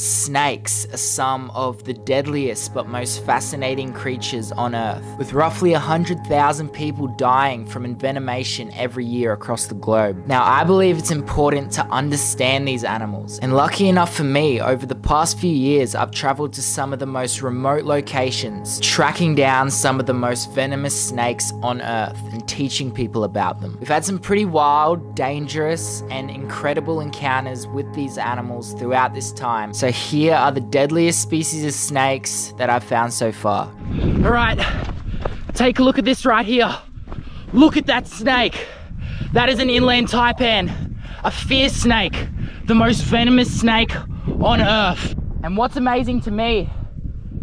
Snakes are some of the deadliest but most fascinating creatures on Earth, with roughly 100,000 people dying from envenomation every year across the globe. Now, I believe it's important to understand these animals, and lucky enough for me, over the past few years, I've traveled to some of the most remote locations, tracking down some of the most venomous snakes on Earth and teaching people about them. We've had some pretty wild, dangerous, and incredible encounters with these animals throughout this time, so here are the deadliest species of snakes that I've found so far. All right, take a look at this right here. Look at that snake. That is an inland taipan, a fierce snake, the most venomous snake on earth. And what's amazing to me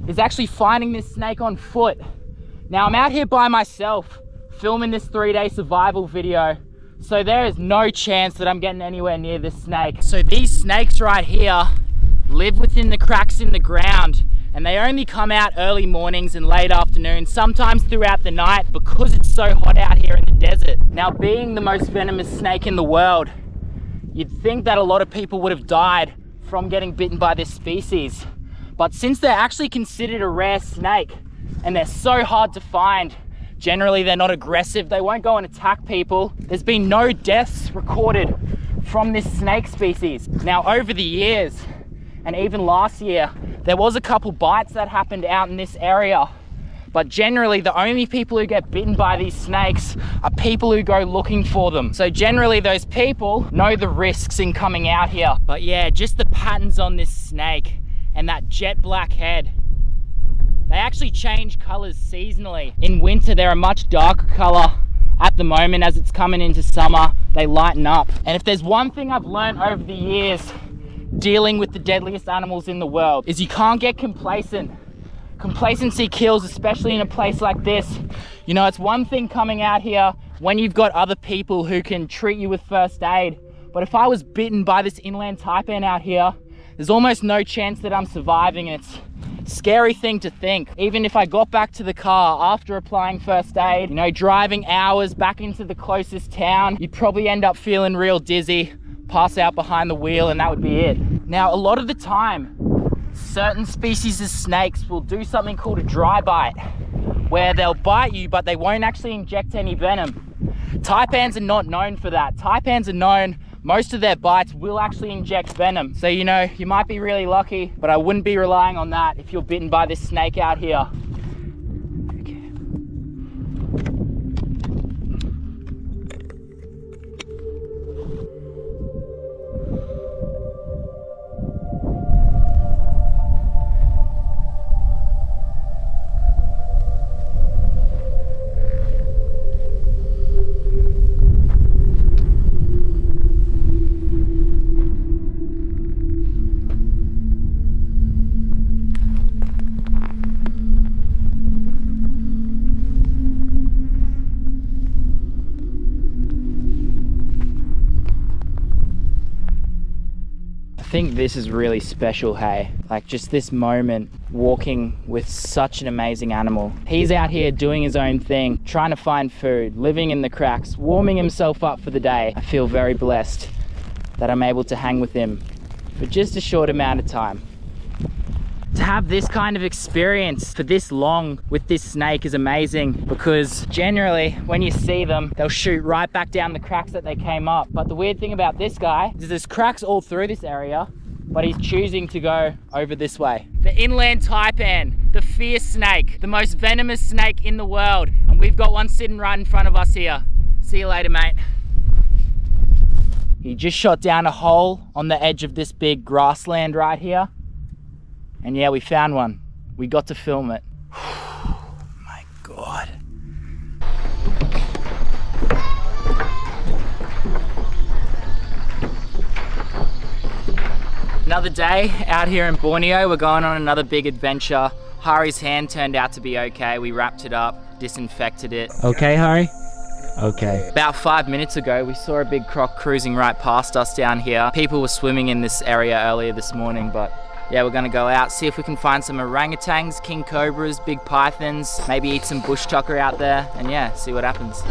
is actually finding this snake on foot. Now I'm out here by myself filming this three day survival video. So there is no chance that I'm getting anywhere near this snake. So these snakes right here live within the cracks in the ground and they only come out early mornings and late afternoons, sometimes throughout the night because it's so hot out here in the desert. Now being the most venomous snake in the world, you'd think that a lot of people would have died from getting bitten by this species. But since they're actually considered a rare snake and they're so hard to find, generally they're not aggressive, they won't go and attack people. There's been no deaths recorded from this snake species. Now over the years, and even last year, there was a couple bites that happened out in this area. But generally, the only people who get bitten by these snakes are people who go looking for them. So generally, those people know the risks in coming out here. But yeah, just the patterns on this snake and that jet black head. They actually change colors seasonally. In winter, they're a much darker color. At the moment, as it's coming into summer, they lighten up. And if there's one thing I've learned over the years, dealing with the deadliest animals in the world is you can't get complacent. Complacency kills, especially in a place like this. You know, it's one thing coming out here when you've got other people who can treat you with first aid. But if I was bitten by this inland taipan out here, there's almost no chance that I'm surviving. And it's scary thing to think. Even if I got back to the car after applying first aid, you know, driving hours back into the closest town, you'd probably end up feeling real dizzy pass out behind the wheel and that would be it. Now, a lot of the time, certain species of snakes will do something called a dry bite, where they'll bite you, but they won't actually inject any venom. Taipans are not known for that. Taipans are known, most of their bites will actually inject venom. So, you know, you might be really lucky, but I wouldn't be relying on that if you're bitten by this snake out here. Think this is really special, hey? Like just this moment walking with such an amazing animal. He's out here doing his own thing, trying to find food, living in the cracks, warming himself up for the day. I feel very blessed that I'm able to hang with him for just a short amount of time to have this kind of experience for this long with this snake is amazing because generally when you see them they'll shoot right back down the cracks that they came up. But the weird thing about this guy is there's cracks all through this area but he's choosing to go over this way. The inland taipan the fierce snake the most venomous snake in the world. And we've got one sitting right in front of us here. See you later mate. He just shot down a hole on the edge of this big grassland right here and yeah, we found one. We got to film it. my God. Another day out here in Borneo. We're going on another big adventure. Hari's hand turned out to be okay. We wrapped it up, disinfected it. Okay, Hari? Okay. About five minutes ago, we saw a big croc cruising right past us down here. People were swimming in this area earlier this morning, but yeah, we're gonna go out, see if we can find some orangutans, king cobras, big pythons, maybe eat some bush tucker out there, and yeah, see what happens.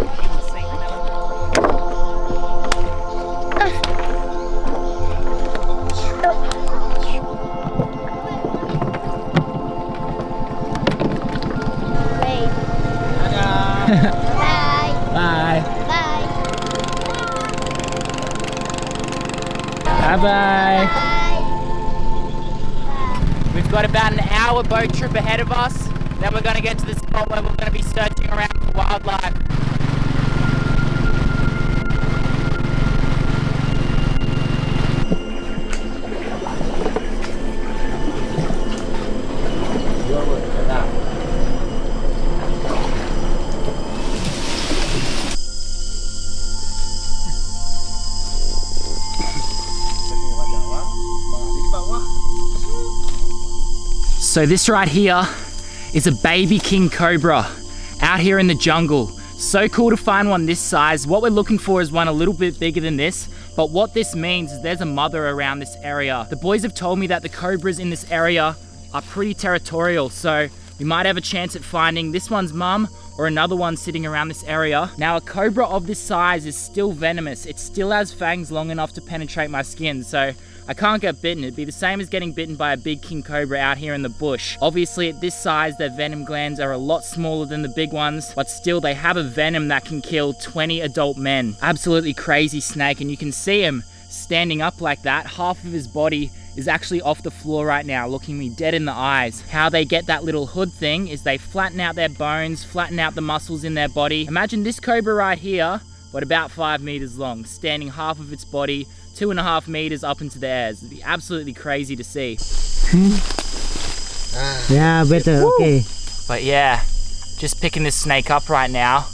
Boat trip ahead of us. Then we're going to get to the spot where we're going to be searching around for wildlife. So this right here is a baby king cobra out here in the jungle. So cool to find one this size. What we're looking for is one a little bit bigger than this, but what this means is there's a mother around this area. The boys have told me that the cobras in this area are pretty territorial, so we might have a chance at finding this one's mum or another one sitting around this area. Now a cobra of this size is still venomous. It still has fangs long enough to penetrate my skin, so I can't get bitten. It'd be the same as getting bitten by a big king cobra out here in the bush. Obviously at this size, their venom glands are a lot smaller than the big ones, but still they have a venom that can kill 20 adult men. Absolutely crazy snake, and you can see him standing up like that. Half of his body is actually off the floor right now, looking me dead in the eyes. How they get that little hood thing is they flatten out their bones, flatten out the muscles in their body. Imagine this cobra right here, but about five meters long, standing half of its body two and a half meters up into the air. It'd be absolutely crazy to see. Hmm? Ah. Yeah, better. Okay. But yeah, just picking this snake up right now.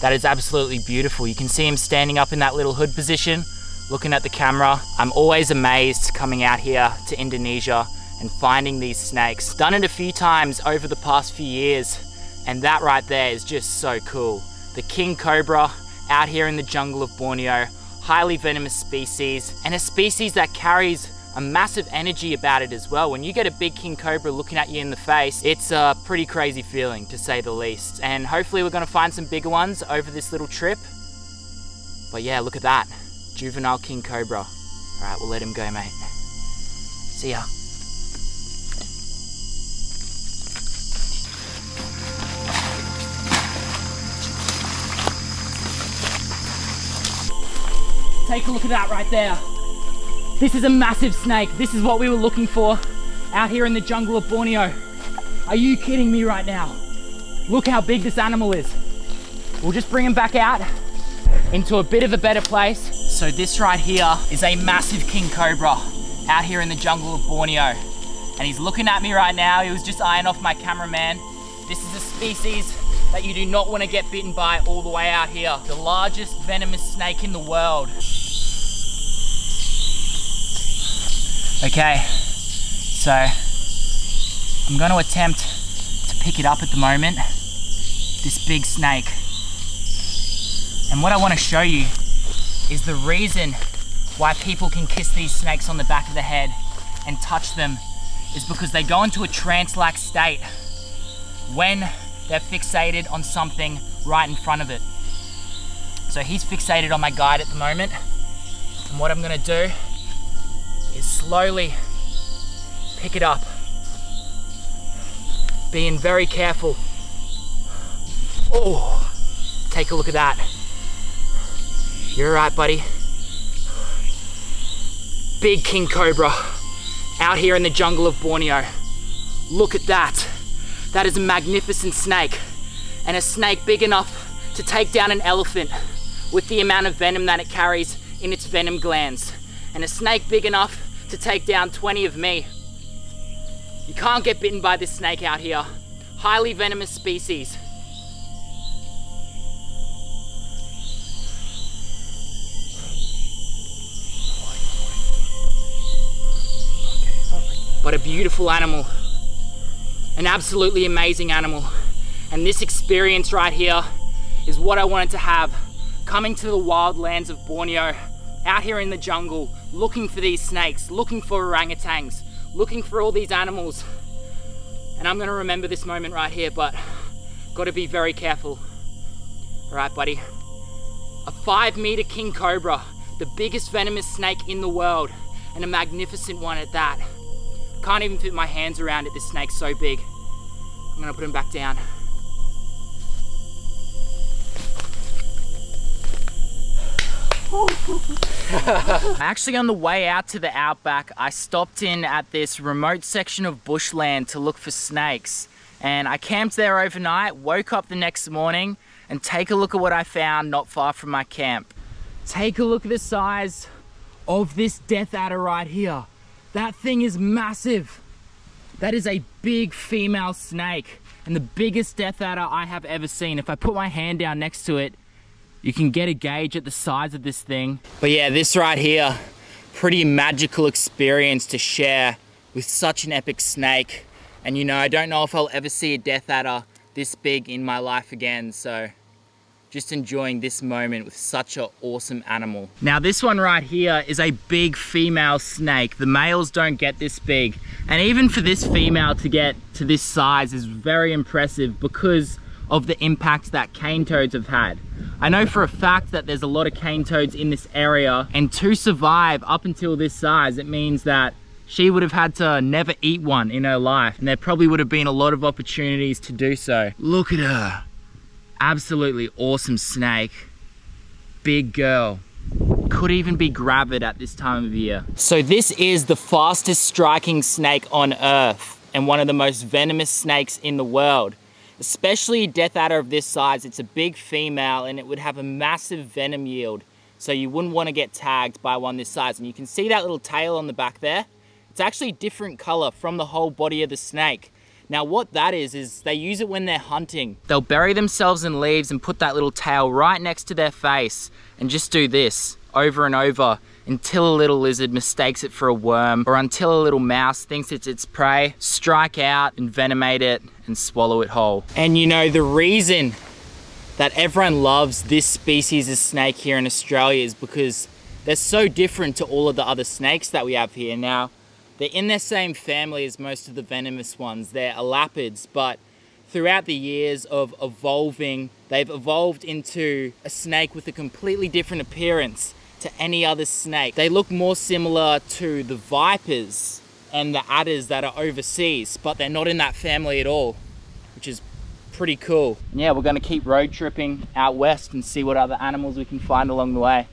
That is absolutely beautiful. You can see him standing up in that little hood position, looking at the camera. I'm always amazed coming out here to Indonesia and finding these snakes. Done it a few times over the past few years, and that right there is just so cool. The king cobra out here in the jungle of Borneo, highly venomous species, and a species that carries a massive energy about it as well. When you get a big king cobra looking at you in the face, it's a pretty crazy feeling to say the least. And hopefully we're gonna find some bigger ones over this little trip. But yeah, look at that. Juvenile king cobra. All right, we'll let him go, mate. See ya. Take a look at that right there. This is a massive snake. This is what we were looking for out here in the jungle of Borneo. Are you kidding me right now? Look how big this animal is. We'll just bring him back out into a bit of a better place. So this right here is a massive king cobra out here in the jungle of Borneo. And he's looking at me right now. He was just eyeing off my cameraman. This is a species that you do not want to get bitten by all the way out here. The largest venomous snake in the world. Okay, so I'm going to attempt to pick it up at the moment, this big snake. And what I want to show you is the reason why people can kiss these snakes on the back of the head and touch them is because they go into a trance-like state when they're fixated on something right in front of it. So he's fixated on my guide at the moment. And what I'm gonna do is slowly pick it up. Being very careful. Oh, take a look at that. You're right, buddy. Big king cobra out here in the jungle of Borneo. Look at that. That is a magnificent snake. And a snake big enough to take down an elephant with the amount of venom that it carries in its venom glands. And a snake big enough to take down 20 of me. You can't get bitten by this snake out here. Highly venomous species. But a beautiful animal. An absolutely amazing animal. And this experience right here is what I wanted to have. Coming to the wild lands of Borneo, out here in the jungle, looking for these snakes, looking for orangutans, looking for all these animals. And I'm gonna remember this moment right here, but gotta be very careful. All right, buddy. A five meter king cobra, the biggest venomous snake in the world, and a magnificent one at that. Can't even fit my hands around it, this snake's so big. I'm gonna put him back down. Actually, on the way out to the outback, I stopped in at this remote section of bushland to look for snakes. And I camped there overnight, woke up the next morning, and take a look at what I found not far from my camp. Take a look at the size of this death adder right here. That thing is massive. That is a big female snake and the biggest death adder I have ever seen. If I put my hand down next to it, you can get a gauge at the size of this thing. But yeah, this right here, pretty magical experience to share with such an epic snake. And you know, I don't know if I'll ever see a death adder this big in my life again, so just enjoying this moment with such an awesome animal. Now this one right here is a big female snake. The males don't get this big. And even for this female to get to this size is very impressive because of the impact that cane toads have had. I know for a fact that there's a lot of cane toads in this area and to survive up until this size, it means that she would have had to never eat one in her life and there probably would have been a lot of opportunities to do so. Look at her. Absolutely awesome snake. Big girl. Could even be gravid at this time of year. So this is the fastest striking snake on earth and one of the most venomous snakes in the world. Especially a death adder of this size, it's a big female and it would have a massive venom yield. So you wouldn't want to get tagged by one this size. And you can see that little tail on the back there. It's actually different color from the whole body of the snake. Now what that is, is they use it when they're hunting. They'll bury themselves in leaves and put that little tail right next to their face and just do this over and over until a little lizard mistakes it for a worm or until a little mouse thinks it's its prey, strike out, envenomate it and swallow it whole. And you know, the reason that everyone loves this species of snake here in Australia is because they're so different to all of the other snakes that we have here. Now, they're in the same family as most of the venomous ones. They're elapids, but throughout the years of evolving, they've evolved into a snake with a completely different appearance to any other snake. They look more similar to the vipers and the adders that are overseas, but they're not in that family at all, which is pretty cool. Yeah, we're gonna keep road tripping out west and see what other animals we can find along the way.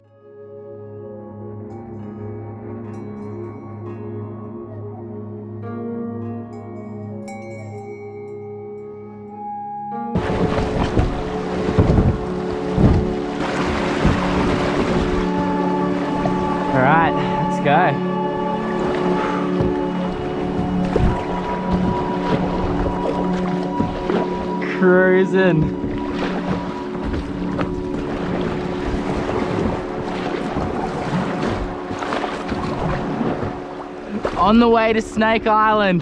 On the way to Snake Island.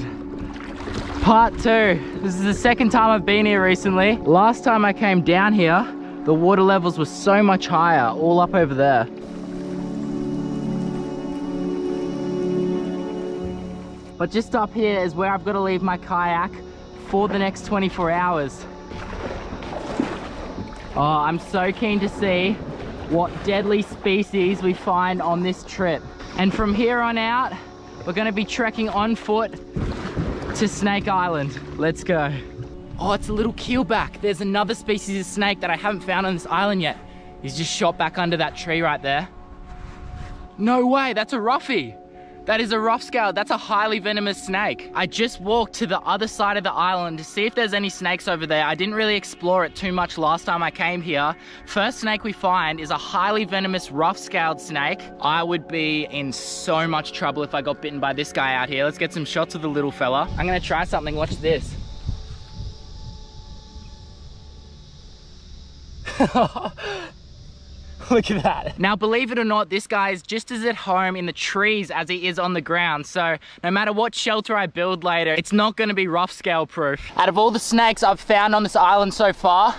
Part two. This is the second time I've been here recently. Last time I came down here, the water levels were so much higher, all up over there. But just up here is where I've got to leave my kayak for the next 24 hours. Oh, I'm so keen to see what deadly species we find on this trip. And from here on out, we're gonna be trekking on foot to Snake Island. Let's go. Oh, it's a little keelback. There's another species of snake that I haven't found on this island yet. He's just shot back under that tree right there. No way, that's a roughie. That is a rough scale. That's a highly venomous snake. I just walked to the other side of the island to see if there's any snakes over there. I didn't really explore it too much last time I came here. First snake we find is a highly venomous rough-scaled snake. I would be in so much trouble if I got bitten by this guy out here. Let's get some shots of the little fella. I'm gonna try something, watch this. Look at that. Now, believe it or not, this guy is just as at home in the trees as he is on the ground. So no matter what shelter I build later, it's not gonna be rough scale proof. Out of all the snakes I've found on this island so far,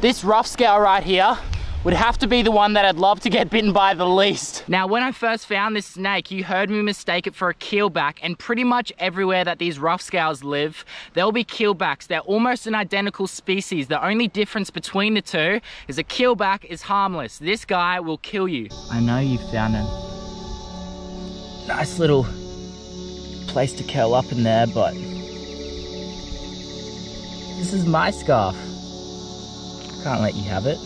this rough scale right here would have to be the one that I'd love to get bitten by the least. Now, when I first found this snake, you heard me mistake it for a keelback, and pretty much everywhere that these rough scales live, there'll be keelbacks. They're almost an identical species. The only difference between the two is a keelback is harmless. This guy will kill you. I know you found a nice little place to curl up in there, but this is my scarf. Can't let you have it.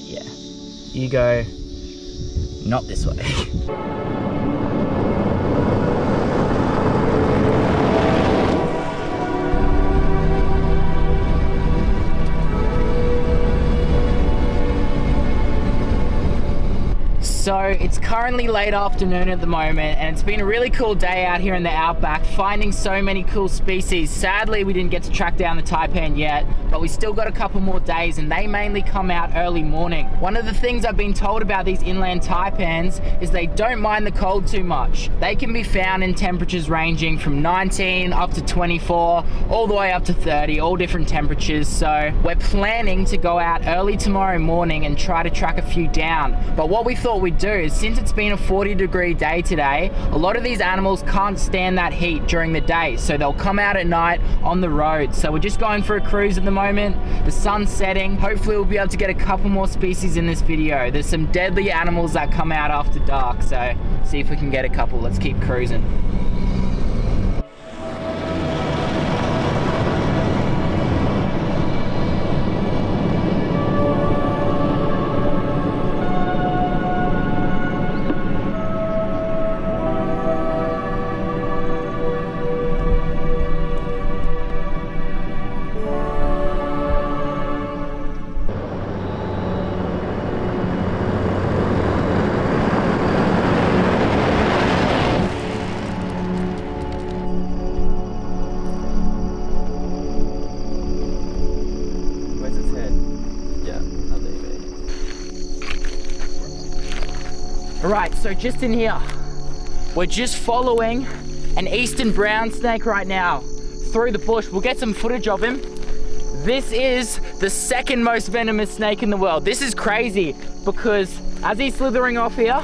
Yeah. You go not this way. So it's currently late afternoon at the moment and it's been a really cool day out here in the outback finding so many cool species. Sadly we didn't get to track down the taipan yet but we still got a couple more days and they mainly come out early morning. One of the things I've been told about these inland taipans is they don't mind the cold too much. They can be found in temperatures ranging from 19 up to 24 all the way up to 30 all different temperatures so we're planning to go out early tomorrow morning and try to track a few down but what we thought we'd do is since it's been a 40 degree day today, a lot of these animals can't stand that heat during the day. So they'll come out at night on the road. So we're just going for a cruise at the moment. The sun's setting. Hopefully we'll be able to get a couple more species in this video. There's some deadly animals that come out after dark. So see if we can get a couple. Let's keep cruising. So just in here, we're just following an eastern brown snake right now through the bush. We'll get some footage of him. This is the second most venomous snake in the world. This is crazy because as he's slithering off here,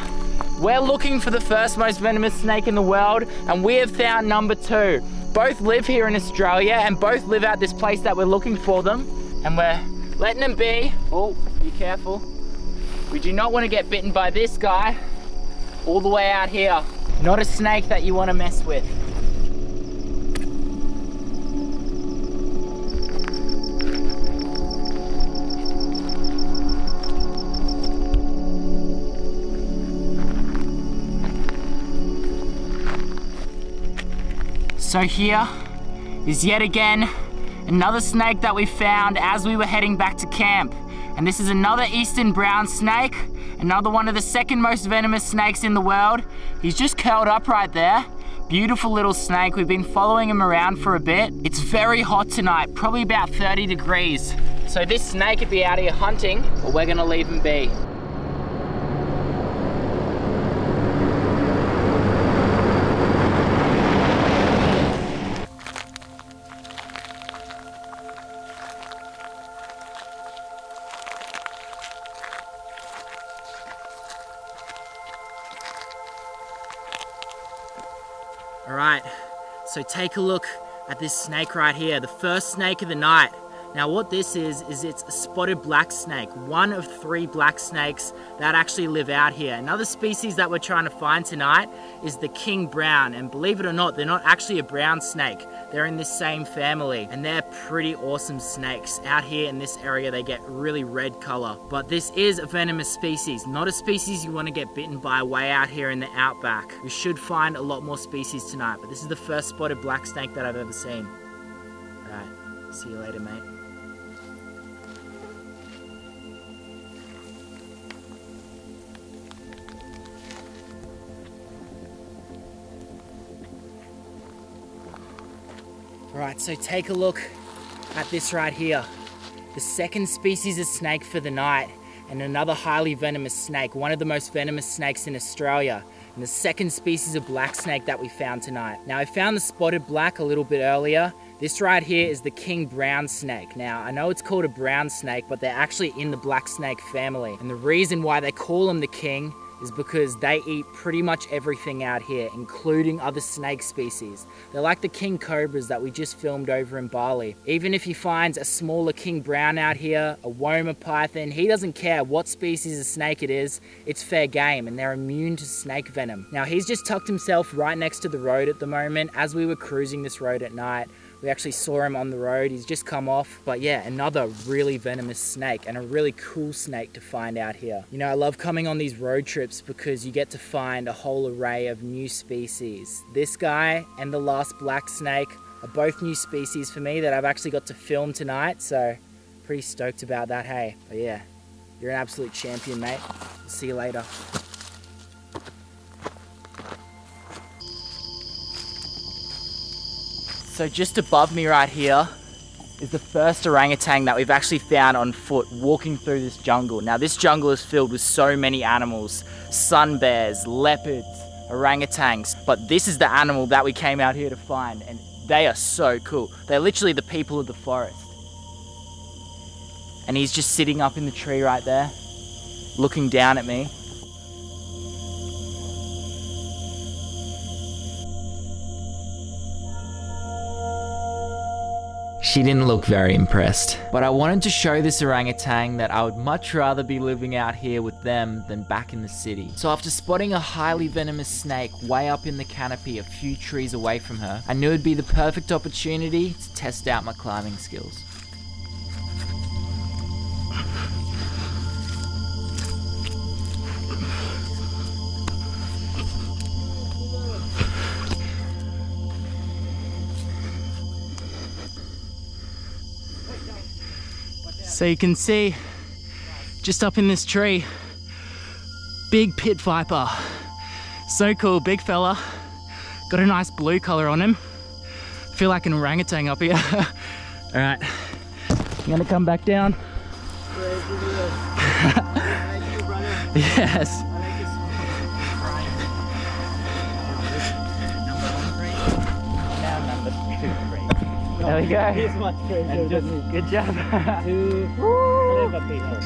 we're looking for the first most venomous snake in the world and we have found number two. Both live here in Australia and both live at this place that we're looking for them and we're letting them be. Oh, be careful. We do not want to get bitten by this guy all the way out here. Not a snake that you want to mess with. So here is yet again another snake that we found as we were heading back to camp. And this is another eastern brown snake, another one of the second most venomous snakes in the world. He's just curled up right there. Beautiful little snake. We've been following him around for a bit. It's very hot tonight, probably about 30 degrees. So this snake could be out here hunting, but we're gonna leave him be. So take a look at this snake right here, the first snake of the night. Now what this is, is it's a spotted black snake, one of three black snakes that actually live out here. Another species that we're trying to find tonight is the king brown, and believe it or not, they're not actually a brown snake. They're in this same family, and they're pretty awesome snakes. Out here in this area, they get really red color. But this is a venomous species, not a species you want to get bitten by way out here in the outback. We should find a lot more species tonight, but this is the first spotted black snake that I've ever seen. Alright, see you later, mate. Right, so take a look at this right here. The second species of snake for the night and another highly venomous snake, one of the most venomous snakes in Australia. And the second species of black snake that we found tonight. Now I found the spotted black a little bit earlier. This right here is the king brown snake. Now I know it's called a brown snake, but they're actually in the black snake family. And the reason why they call them the king is because they eat pretty much everything out here, including other snake species. They're like the king cobras that we just filmed over in Bali. Even if he finds a smaller king brown out here, a woma python, he doesn't care what species of snake it is, it's fair game and they're immune to snake venom. Now he's just tucked himself right next to the road at the moment as we were cruising this road at night. We actually saw him on the road. He's just come off. But yeah, another really venomous snake and a really cool snake to find out here. You know, I love coming on these road trips because you get to find a whole array of new species. This guy and the last black snake are both new species for me that I've actually got to film tonight. So pretty stoked about that, hey. But yeah, you're an absolute champion, mate. See you later. So just above me right here is the first orangutan that we've actually found on foot walking through this jungle. Now this jungle is filled with so many animals, sun bears, leopards, orangutans, but this is the animal that we came out here to find and they are so cool. They're literally the people of the forest. And he's just sitting up in the tree right there, looking down at me. She didn't look very impressed. But I wanted to show this orangutan that I would much rather be living out here with them than back in the city. So after spotting a highly venomous snake way up in the canopy a few trees away from her, I knew it'd be the perfect opportunity to test out my climbing skills. So you can see just up in this tree, big pit viper. So cool, big fella. Got a nice blue color on him. Feel like an orangutan up here. All right, I'm gonna come back down. yes. There we go. He's much crazier Just, than me. good job. Two people.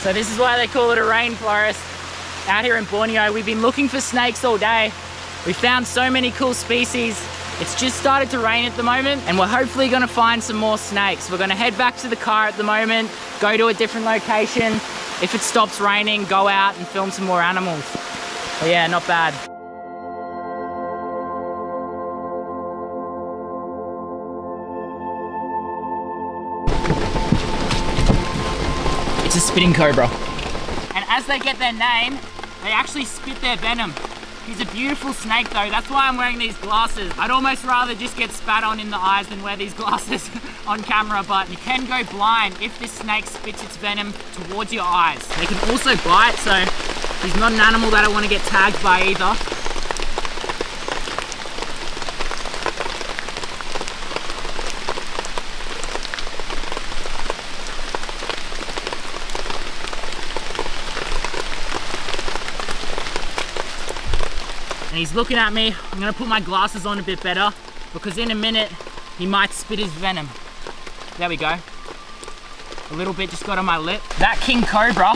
So this is why they call it a rainforest. Out here in Borneo, we've been looking for snakes all day. We found so many cool species. It's just started to rain at the moment and we're hopefully gonna find some more snakes. We're gonna head back to the car at the moment, go to a different location. If it stops raining, go out and film some more animals. But yeah, not bad. It's a spitting cobra. And as they get their name, they actually spit their venom. He's a beautiful snake though, that's why I'm wearing these glasses. I'd almost rather just get spat on in the eyes than wear these glasses on camera, but you can go blind if this snake spits its venom towards your eyes. They can also bite, so he's not an animal that I want to get tagged by either. He's looking at me. I'm gonna put my glasses on a bit better because in a minute he might spit his venom. There we go. A little bit just got on my lip. That king cobra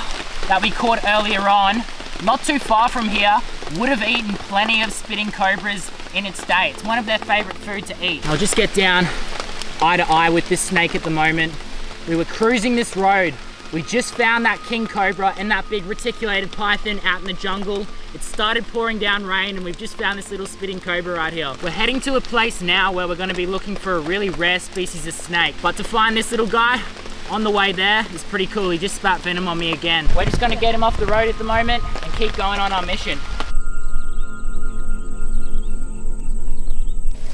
that we caught earlier on, not too far from here, would have eaten plenty of spitting cobras in its day. It's one of their favorite food to eat. I'll just get down eye to eye with this snake at the moment. We were cruising this road. We just found that king cobra and that big reticulated python out in the jungle. It started pouring down rain and we've just found this little spitting cobra right here. We're heading to a place now where we're gonna be looking for a really rare species of snake. But to find this little guy on the way there is pretty cool. He just spat venom on me again. We're just gonna get him off the road at the moment and keep going on our mission.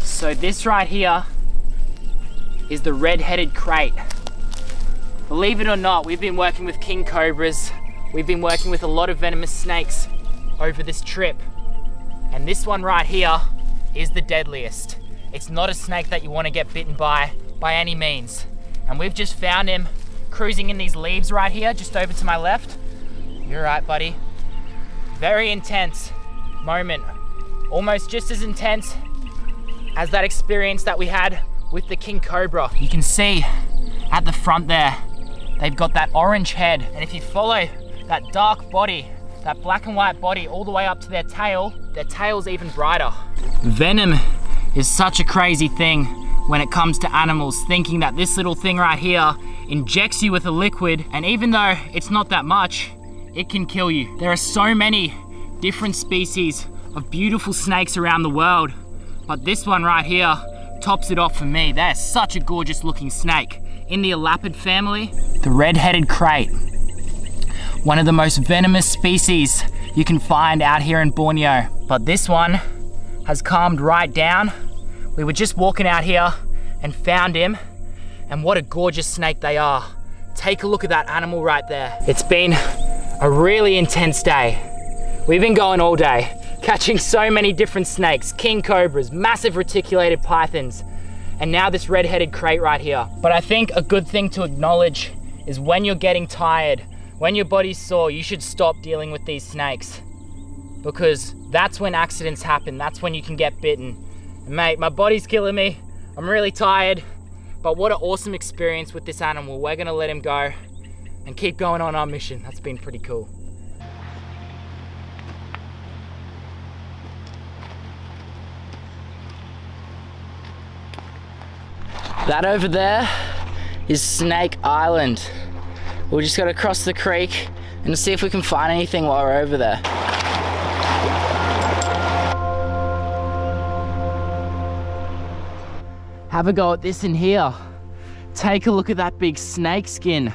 So this right here is the red-headed krait. Believe it or not, we've been working with king cobras. We've been working with a lot of venomous snakes over this trip. And this one right here is the deadliest. It's not a snake that you want to get bitten by, by any means. And we've just found him cruising in these leaves right here, just over to my left. You're right, buddy. Very intense moment. Almost just as intense as that experience that we had with the king cobra. You can see at the front there, they've got that orange head. And if you follow that dark body, that black and white body all the way up to their tail, their tail's even brighter. Venom is such a crazy thing when it comes to animals, thinking that this little thing right here injects you with a liquid, and even though it's not that much, it can kill you. There are so many different species of beautiful snakes around the world, but this one right here tops it off for me. That is such a gorgeous looking snake. In the elapid family, the red-headed krait. One of the most venomous species you can find out here in Borneo. But this one has calmed right down. We were just walking out here and found him, and what a gorgeous snake they are. Take a look at that animal right there. It's been a really intense day. We've been going all day, catching so many different snakes, king cobras, massive reticulated pythons, and now this red-headed krait right here. But I think a good thing to acknowledge is when you're getting tired, when your body's sore, you should stop dealing with these snakes because that's when accidents happen. That's when you can get bitten. And mate, my body's killing me. I'm really tired, but what an awesome experience with this animal. We're gonna let him go and keep going on our mission. That's been pretty cool. That over there is Snake Island. We just gotta cross the creek and see if we can find anything while we're over there. Have a go at this in here. Take a look at that big snake skin.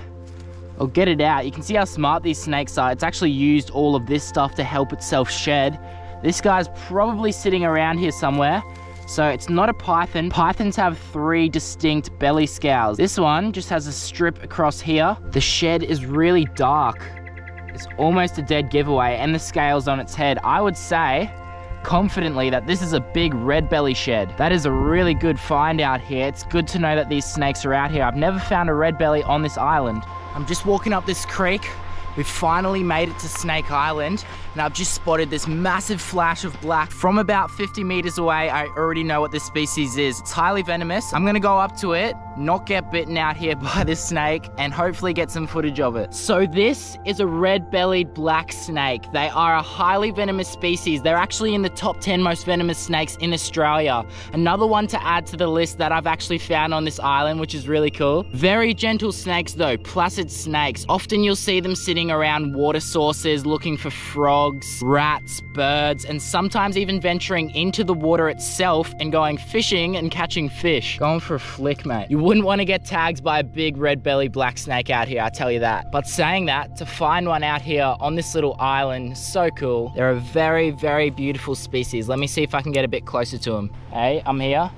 I'll get it out. You can see how smart these snakes are. It's actually used all of this stuff to help itself shed. This guy's probably sitting around here somewhere. So it's not a python. Pythons have three distinct belly scales. This one just has a strip across here. The shed is really dark. It's almost a dead giveaway and the scales on its head. I would say confidently that this is a big red belly shed. That is a really good find out here. It's good to know that these snakes are out here. I've never found a red belly on this island. I'm just walking up this creek. We've finally made it to Snake Island and I've just spotted this massive flash of black from about 50 meters away. I already know what this species is. It's highly venomous. I'm gonna go up to it, not get bitten out here by this snake and hopefully get some footage of it. So this is a red-bellied black snake. They are a highly venomous species. They're actually in the top 10 most venomous snakes in Australia. Another one to add to the list that I've actually found on this island, which is really cool. Very gentle snakes though, placid snakes. Often you'll see them sitting around water sources looking for frogs, rats, birds, and sometimes even venturing into the water itself and going fishing and catching fish. Going for a flick, mate. You wouldn't want to get tagged by a big red belly black snake out here, I tell you that. But saying that, to find one out here on this little island, so cool. They're a very, very beautiful species. Let me see if I can get a bit closer to them. Hey, I'm here.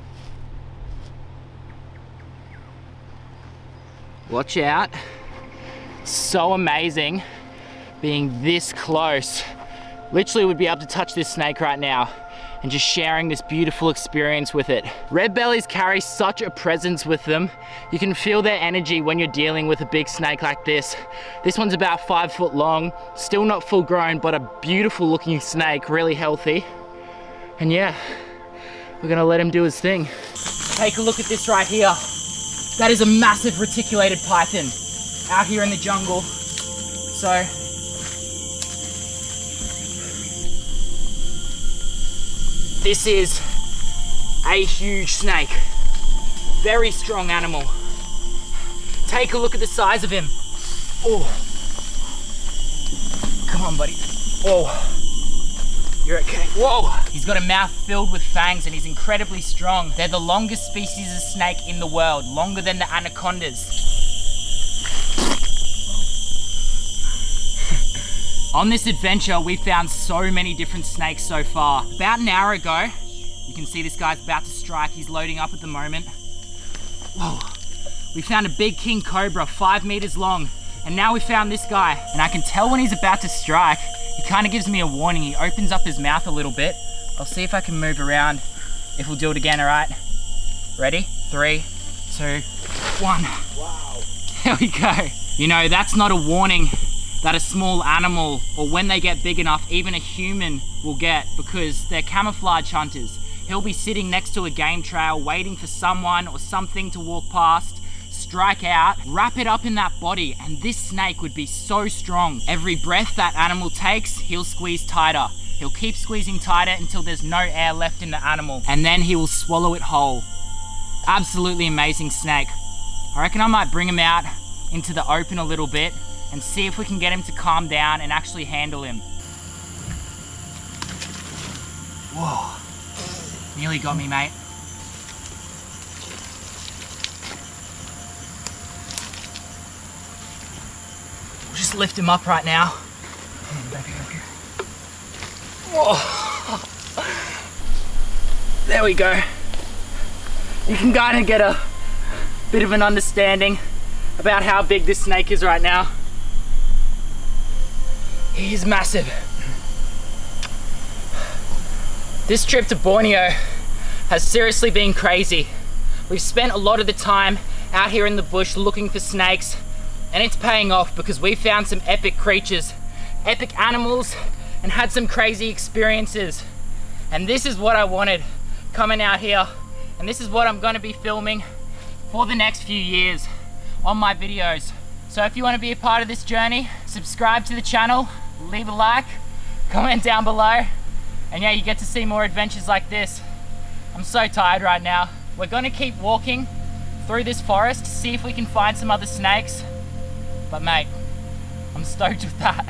Watch out. So amazing being this close. Literally would be able to touch this snake right now and just sharing this beautiful experience with it. Red bellies carry such a presence with them. You can feel their energy when you're dealing with a big snake like this. This one's about five foot long, still not full grown, but a beautiful looking snake, really healthy. And yeah, we're gonna let him do his thing. Take a look at this right here. That is a massive reticulated python out here in the jungle. So This is a huge snake. Very strong animal. Take a look at the size of him. Oh. Come on, buddy. Oh. You're okay. Whoa. He's got a mouth filled with fangs and he's incredibly strong. They're the longest species of snake in the world, longer than the anacondas. On this adventure, we found so many different snakes so far. About an hour ago, you can see this guy's about to strike. He's loading up at the moment. Whoa. We found a big king cobra, five meters long. And now we found this guy. And I can tell when he's about to strike, he kind of gives me a warning. He opens up his mouth a little bit. I'll see if I can move around, if we'll do it again, all right? Ready? Three, two, one. Wow. There we go. You know, that's not a warning that a small animal, or when they get big enough, even a human will get because they're camouflage hunters. He'll be sitting next to a game trail waiting for someone or something to walk past, strike out, wrap it up in that body, and this snake would be so strong. Every breath that animal takes, he'll squeeze tighter. He'll keep squeezing tighter until there's no air left in the animal, and then he will swallow it whole. Absolutely amazing snake. I reckon I might bring him out into the open a little bit and see if we can get him to calm down and actually handle him. Whoa. Nearly got me, mate. We'll just lift him up right now. Whoa. There we go. You can kind of get a bit of an understanding about how big this snake is right now. He is massive. This trip to Borneo has seriously been crazy. We've spent a lot of the time out here in the bush looking for snakes and it's paying off because we found some epic creatures, epic animals and had some crazy experiences. And this is what I wanted coming out here and this is what I'm gonna be filming for the next few years on my videos. So if you wanna be a part of this journey, subscribe to the channel, leave a like, comment down below, and yeah, you get to see more adventures like this. I'm so tired right now. We're gonna keep walking through this forest to see if we can find some other snakes. But mate, I'm stoked with that.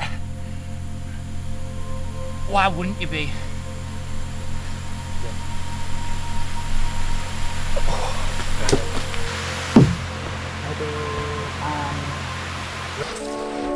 Why wouldn't you be? You um, will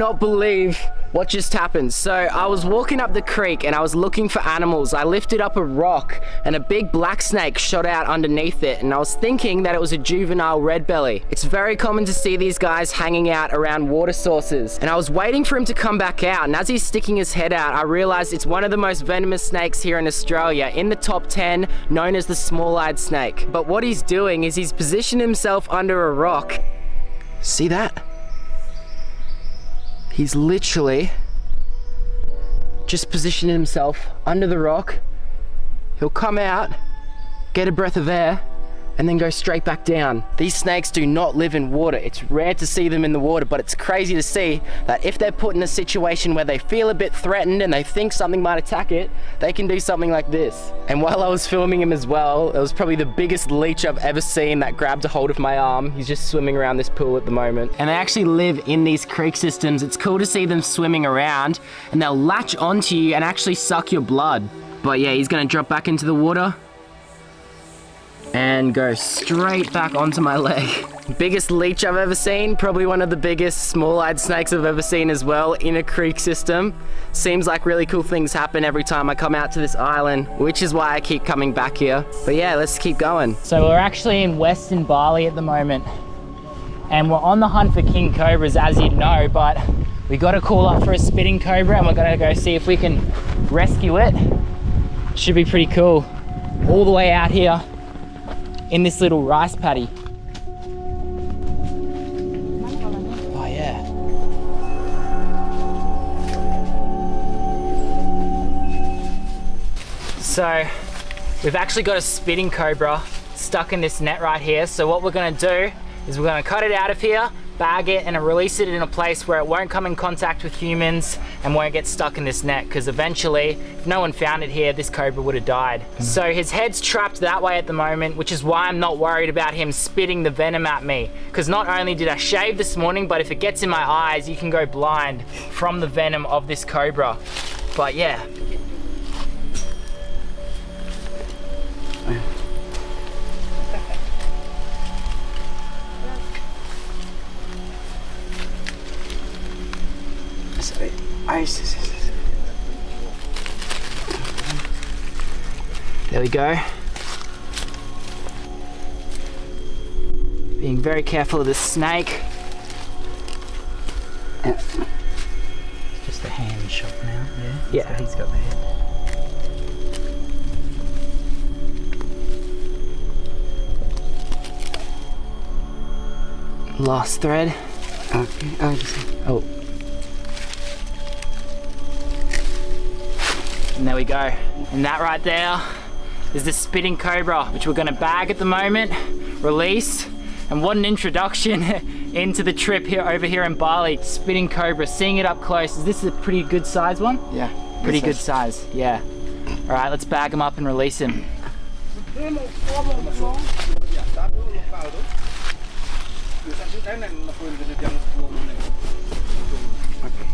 not believe what just happened. So I was walking up the creek and I was looking for animals. I lifted up a rock and a big black snake shot out underneath it and I was thinking that it was a juvenile red belly. It's very common to see these guys hanging out around water sources and I was waiting for him to come back out and as he's sticking his head out I realized it's one of the most venomous snakes here in Australia in the top 10 known as the small-eyed snake. But what he's doing is he's positioned himself under a rock. See that? He's literally just positioned himself under the rock. He'll come out, get a breath of air, and then go straight back down. These snakes do not live in water. It's rare to see them in the water, but it's crazy to see that if they're put in a situation where they feel a bit threatened and they think something might attack it, they can do something like this. And while I was filming him as well, it was probably the biggest leech I've ever seen that grabbed a hold of my arm. He's just swimming around this pool at the moment. And they actually live in these creek systems. It's cool to see them swimming around and they'll latch onto you and actually suck your blood. But yeah, he's gonna drop back into the water and go straight back onto my leg. Biggest leech I've ever seen, probably one of the biggest small-eyed snakes I've ever seen as well in a creek system. Seems like really cool things happen every time I come out to this island, which is why I keep coming back here. But yeah, let's keep going. So we're actually in Western Bali at the moment, and we're on the hunt for king cobras, as you know, but we got to call up for a spitting cobra, and we're gonna go see if we can rescue it. Should be pretty cool. All the way out here in this little rice paddy. Oh yeah. So we've actually got a spitting cobra stuck in this net right here. So what we're gonna do is we're gonna cut it out of here, bag it and release it in a place where it won't come in contact with humans and won't get stuck in this net because eventually if no one found it here this cobra would have died. Mm. so his head's trapped that way at the moment which is why I'm not worried about him spitting the venom at me. Because not only did I shave this morning but if it gets in my eyes you can go blind from the venom of this cobra. But yeah There we go. Being very careful of the snake. Yeah. Just a hand shot now, yeah? Yeah. So he's got the head. Last thread. Okay, oh, And there we go. And that right there is the spitting cobra, which we're gonna bag at the moment, release. And what an introduction into the trip here over here in Bali. Spitting cobra, seeing it up close. This is this a pretty good size one? yeah. Pretty good size, yeah. All right, let's bag him up and release him. Okay.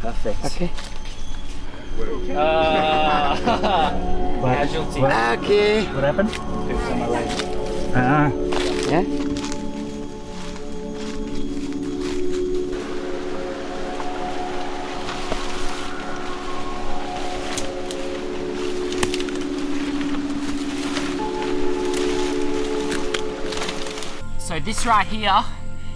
Perfect. Okay. Uh, casualty. Okay. What happened? Oops, on my leg. Ah, Yeah. So this right here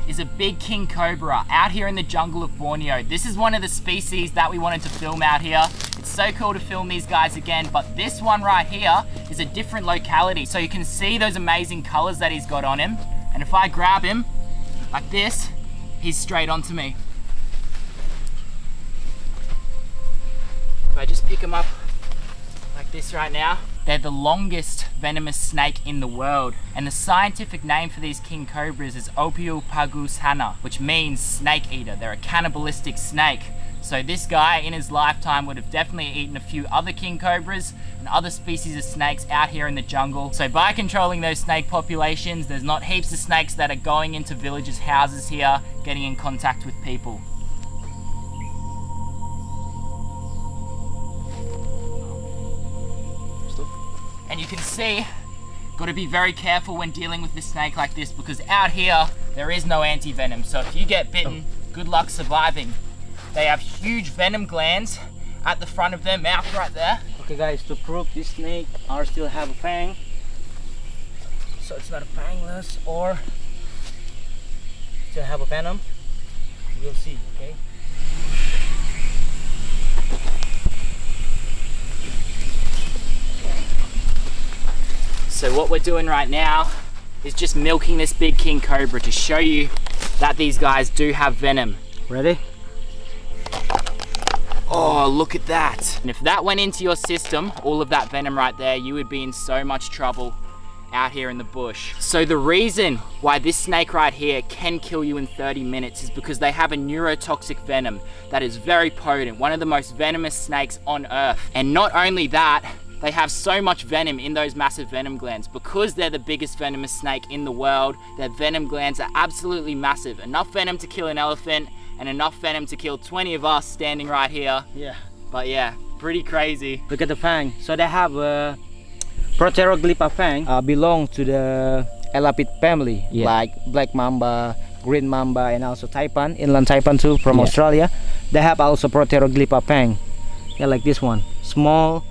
is a big king cobra out here in the jungle of Borneo. This is one of the species that we wanted to film out here. So cool to film these guys again, but this one right here is a different locality. So you can see those amazing colors that he's got on him. And if I grab him like this, he's straight onto me. If I just pick him up like this right now. They're the longest venomous snake in the world. And the scientific name for these king cobras is Ophiophagus hannah, which means snake eater. They're a cannibalistic snake. So this guy in his lifetime would have definitely eaten a few other king cobras and other species of snakes out here in the jungle. So by controlling those snake populations, there's not heaps of snakes that are going into villagers' houses here, getting in contact with people. And you can see, got to be very careful when dealing with a snake like this because out here, there is no anti-venom. So if you get bitten, oh. good luck surviving. They have huge venom glands at the front of their mouth right there. okay guys, to prove this snake are still have a fang. So it's not a fangless or still have a venom. We'll see, okay? So what we're doing right now is just milking this big king cobra to show you that these guys do have venom. Ready? Oh, look at that. And if that went into your system, all of that venom right there, you would be in so much trouble out here in the bush. So the reason why this snake right here can kill you in 30 minutes is because they have a neurotoxic venom that is very potent, one of the most venomous snakes on earth. And not only that, they have so much venom in those massive venom glands. Because they're the biggest venomous snake in the world, their venom glands are absolutely massive. Enough venom to kill an elephant and enough venom to kill 20 of us standing right here. Yeah. But yeah, pretty crazy. Look at the fang. So they have a Proteroglypha fang uh, belong to the Elapid family, Yeah. like black mamba, green mamba, and also taipan, inland taipan too from Yeah. Australia. They have also Proteroglypha fang. Yeah, like this one, small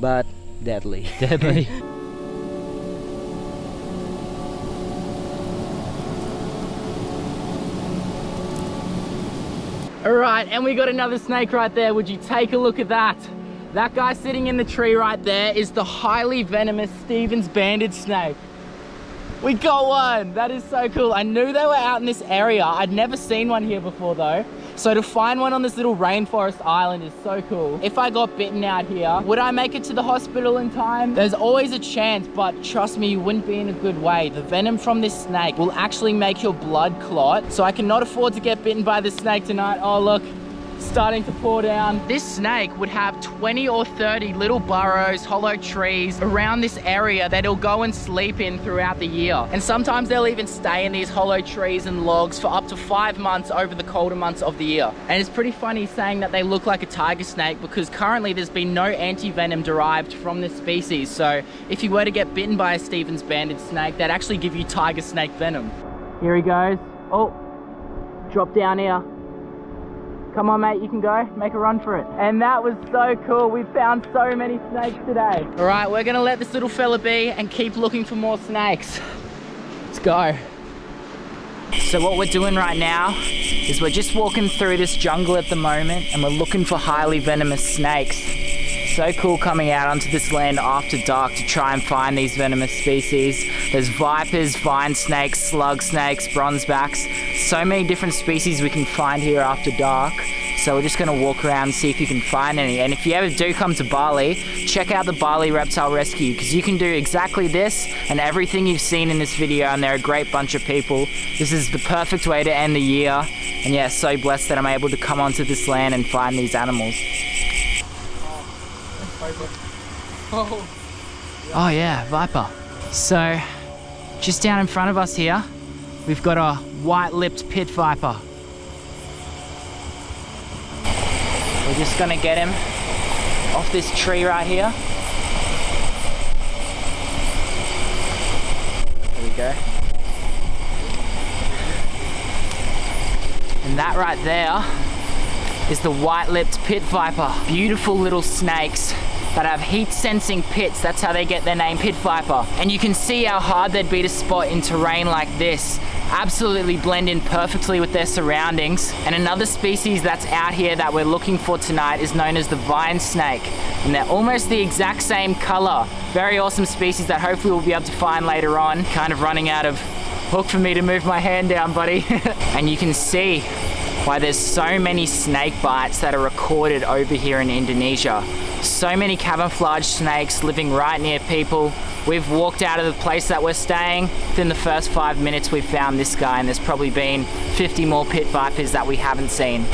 but deadly. Deadly. All right, and we got another snake right there. Would you take a look at that? That guy sitting in the tree right there is the highly venomous Stephens banded snake. We got one. That is so cool. I knew they were out in this area. I'd never seen one here before though. So to find one on this little rainforest island is so cool. If I got bitten out here, would I make it to the hospital in time? There's always a chance, but trust me, you wouldn't be in a good way. The venom from this snake will actually make your blood clot. So I cannot afford to get bitten by this snake tonight. Oh look, starting to pour down. This snake would have 20 or 30 little burrows, hollow trees around this area that it'll go and sleep in throughout the year. And sometimes they'll even stay in these hollow trees and logs for up to five months over the colder months of the year. And it's pretty funny saying that they look like a tiger snake because currently there's been no anti-venom derived from this species. So if you were to get bitten by a Stephens banded snake, they'd actually give you tiger snake venom. Here he goes. Oh, drop down here. Come on, mate, you can go. Make a run for it. And that was so cool. We found so many snakes today. All right, we're gonna let this little fella be and keep looking for more snakes. Let's go. So what we're doing right now is we're just walking through this jungle at the moment and we're looking for highly venomous snakes. So cool coming out onto this land after dark to try and find these venomous species. There's vipers, vine snakes, slug snakes, bronzebacks, so many different species we can find here after dark. So we're just gonna walk around and see if you can find any. And if you ever do come to Bali, check out the Bali Reptile Rescue because you can do exactly this and everything you've seen in this video and they're a great bunch of people. This is the perfect way to end the year. And yeah, so blessed that I'm able to come onto this land and find these animals. Oh yeah, viper. So, just down in front of us here, we've got a white-lipped pit viper. We're just gonna get him off this tree right here. There we go. And that right there is the white-lipped pit viper. Beautiful little snakes that have heat sensing pits. That's how they get their name, pit viper. And you can see how hard they'd be to spot in terrain like this. Absolutely blend in perfectly with their surroundings. And another species that's out here that we're looking for tonight is known as the vine snake. And they're almost the exact same color. Very awesome species that hopefully we'll be able to find later on. Kind of running out of hook for me to move my hand down, buddy. and you can see why there's so many snake bites that are recorded over here in Indonesia. So many camouflage snakes living right near people. We've walked out of the place that we're staying. Within the first five minutes, we found this guy, and there's probably been 50 more pit vipers that we haven't seen.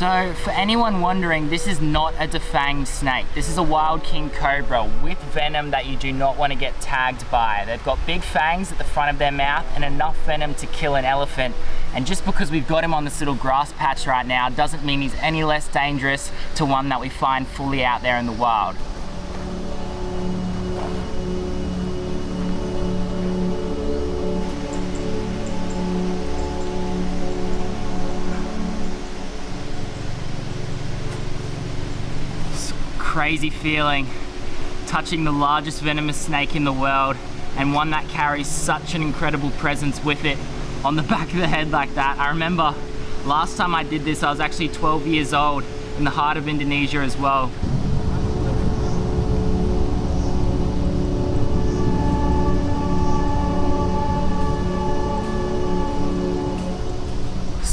So, for anyone wondering, this is not a defanged snake. This is a wild king cobra with venom that you do not want to get tagged by. They've got big fangs at the front of their mouth and enough venom to kill an elephant. And just because we've got him on this little grass patch right now doesn't mean he's any less dangerous to one that we find fully out there in the wild. Crazy feeling touching the largest venomous snake in the world and one that carries such an incredible presence with it on the back of the head like that. I remember last time I did this, I was actually 12 years old in the heart of Indonesia as well.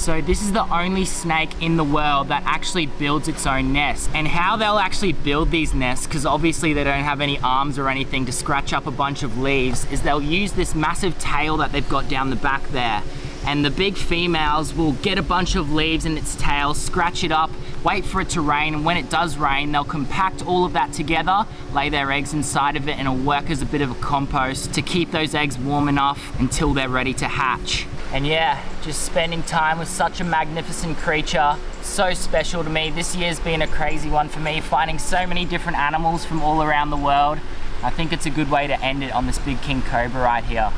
So this is the only snake in the world that actually builds its own nest. And how they'll actually build these nests, because obviously they don't have any arms or anything to scratch up a bunch of leaves, is they'll use this massive tail that they've got down the back there. And the big females will get a bunch of leaves in its tail, scratch it up, wait for it to rain, and when it does rain, they'll compact all of that together, lay their eggs inside of it, and it'll work as a bit of a compost to keep those eggs warm enough until they're ready to hatch. And yeah, just spending time with such a magnificent creature, so special to me. This year's been a crazy one for me, finding so many different animals from all around the world. I think it's a good way to end it on this big king cobra right here.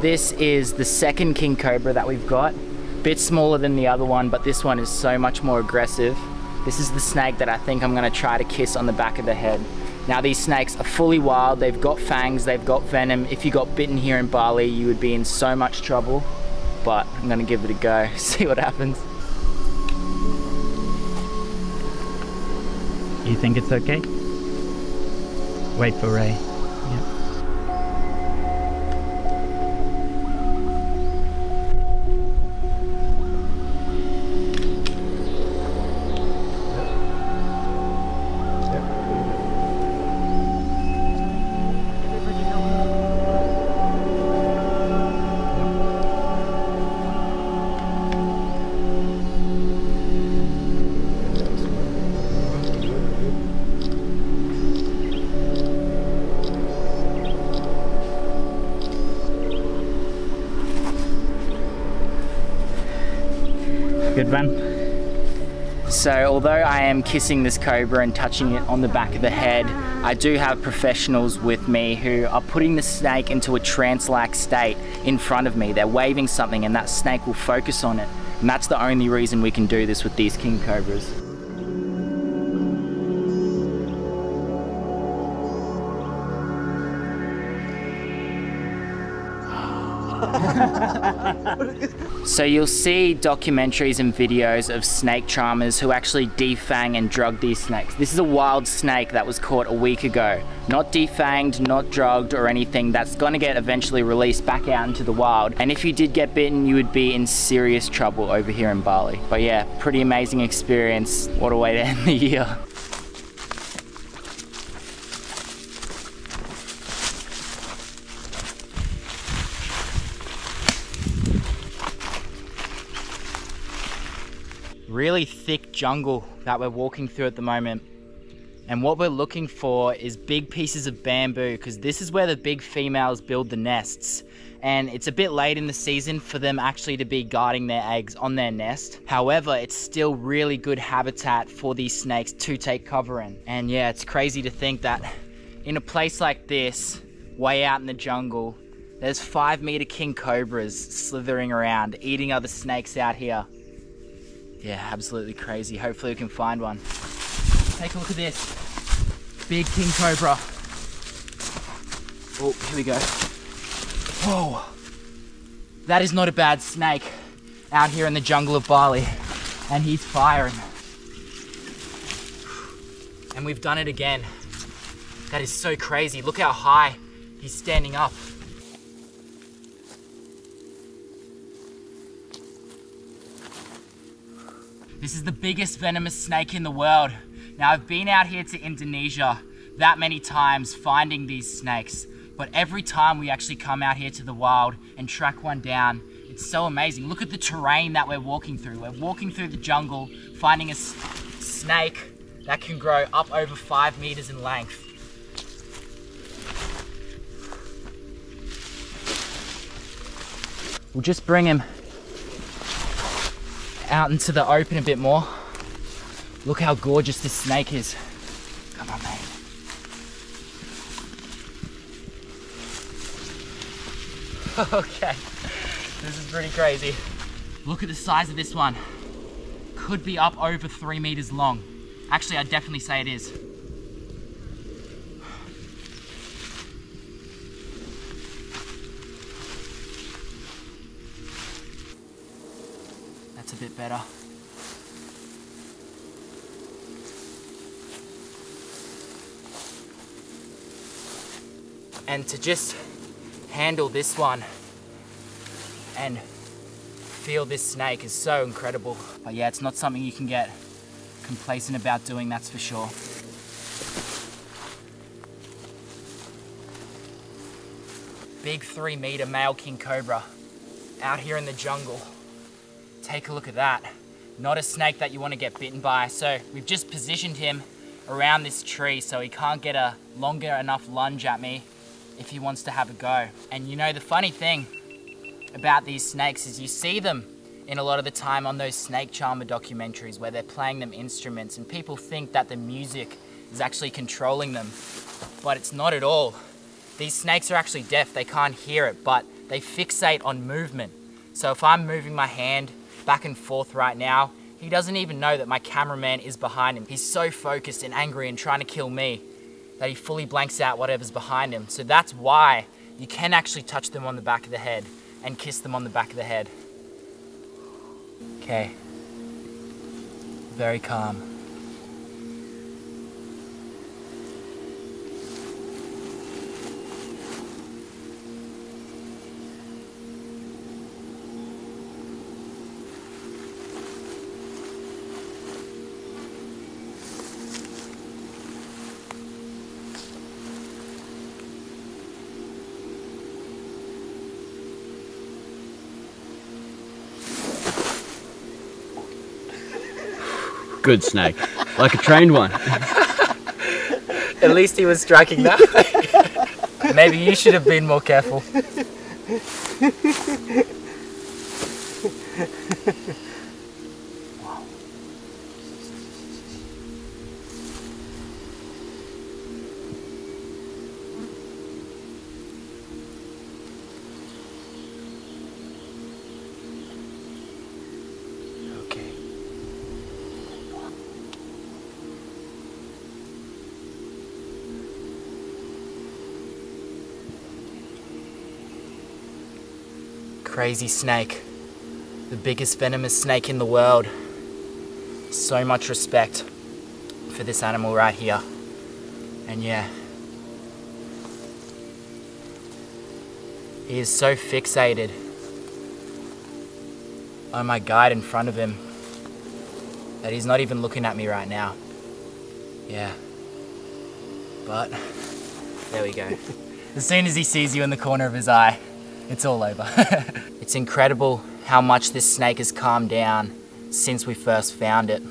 This is the second king cobra that we've got. Bit smaller than the other one, but this one is so much more aggressive. This is the snake that I think I'm gonna try to kiss on the back of the head. Now these snakes are fully wild, they've got fangs, they've got venom. If you got bitten here in Bali, you would be in so much trouble. But I'm gonna give it a go, see what happens. You think it's okay? Wait for Ray. Am kissing this cobra and touching it on the back of the head, I do have professionals with me who are putting the snake into a trance-like state in front of me. They're waving something and that snake will focus on it. And that's the only reason we can do this with these king cobras. So you'll see documentaries and videos of snake charmers who actually defang and drug these snakes. This is a wild snake that was caught a week ago. Not defanged, not drugged or anything. That's gonna get eventually released back out into the wild. And if you did get bitten, you would be in serious trouble over here in Bali. But yeah, pretty amazing experience. What a way to end the year. Really thick jungle that we're walking through at the moment. And what we're looking for is big pieces of bamboo because this is where the big females build the nests. And it's a bit late in the season for them actually to be guarding their eggs on their nest. However, it's still really good habitat for these snakes to take cover in. And yeah, it's crazy to think that in a place like this, way out in the jungle, there's five meter king cobras slithering around, eating other snakes out here. Yeah, absolutely crazy. Hopefully we can find one. Take a look at this. Big king cobra. Oh, here we go. Whoa. That is not a bad snake out here in the jungle of Bali. And he's firing. And we've done it again. That is so crazy. Look how high he's standing up. This is the biggest venomous snake in the world. Now I've been out here to Indonesia that many times finding these snakes, but every time we actually come out here to the wild and track one down, it's so amazing. Look at the terrain that we're walking through. We're walking through the jungle, finding a snake that can grow up over five meters in length. We'll just bring him out into the open a bit more. Look how gorgeous this snake is. Come on, mate. okay, this is pretty crazy. Look at the size of this one. Could be up over three meters long. Actually, I'd definitely say it is. And to just handle this one and feel this snake is so incredible. But yeah, it's not something you can get complacent about doing, that's for sure. Big three meter male king cobra out here in the jungle. Take a look at that. Not a snake that you want to get bitten by. So we've just positioned him around this tree so he can't get a longer enough lunge at me if he wants to have a go. And you know, the funny thing about these snakes is you see them in a lot of the time on those snake charmer documentaries where they're playing them instruments and people think that the music is actually controlling them, but it's not at all. These snakes are actually deaf, they can't hear it, but they fixate on movement. So if I'm moving my hand back and forth right now, he doesn't even know that my cameraman is behind him. He's so focused and angry and trying to kill me that he fully blanks out whatever's behind him. So that's why you can actually touch them on the back of the head and kiss them on the back of the head. Okay. Very calm. Good snake. Like a trained one. At least he was striking that way. Maybe you should have been more careful. Crazy snake. The biggest venomous snake in the world. So much respect for this animal right here. And yeah. He is so fixated on my guide in front of him that he's not even looking at me right now. Yeah. But there we go. as soon as he sees you in the corner of his eye, it's all over. it's incredible how much this snake has calmed down since we first found it.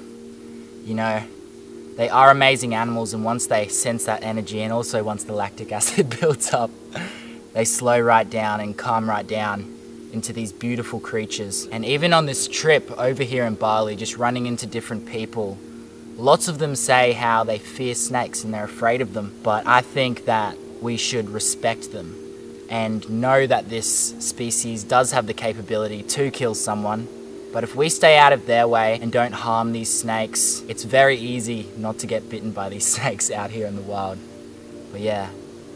You know, they are amazing animals and once they sense that energy and also once the lactic acid builds up, they slow right down and calm right down into these beautiful creatures. And even on this trip over here in Bali, just running into different people, lots of them say how they fear snakes and they're afraid of them. But I think that we should respect them and know that this species does have the capability to kill someone. But if we stay out of their way and don't harm these snakes, it's very easy not to get bitten by these snakes out here in the wild. But yeah,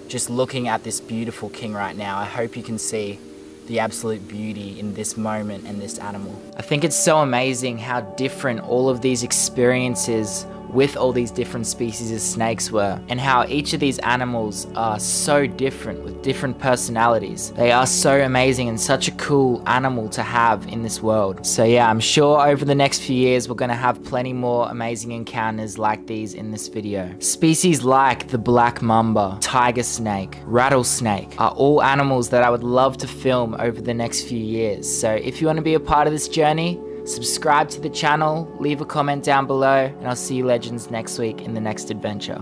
just looking at this beautiful king right now, I hope you can see the absolute beauty in this moment and this animal. I think it's so amazing how different all of these experiences with all these different species of snakes were, and how each of these animals are so different with different personalities. They are so amazing and such a cool animal to have in this world. So, yeah, I'm sure over the next few years we're going to have plenty more amazing encounters like these in this video. Species like the black mamba, tiger snake, rattlesnake are all animals that I would love to film over the next few years. So, if you want to be a part of this journey, subscribe to the channel, leave a comment down below, and I'll see you legends next week in the next adventure.